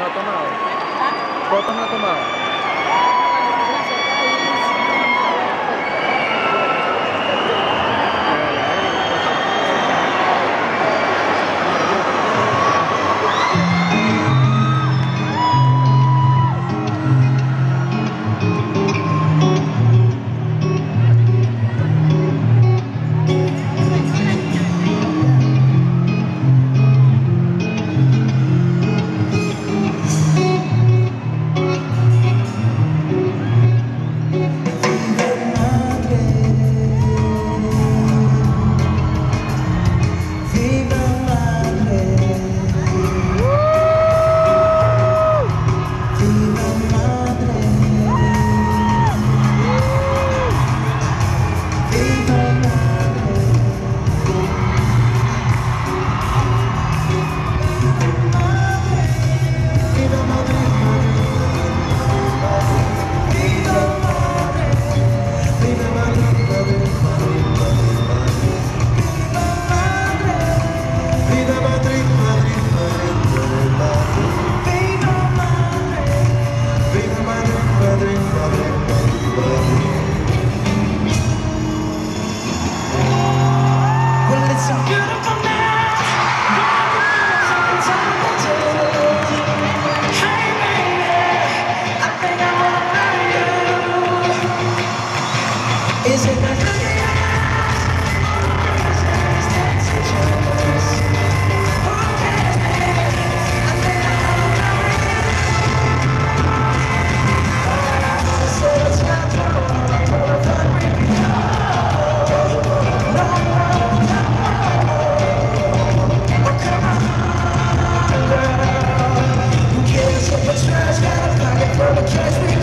no tomado. Fotos I'ma me.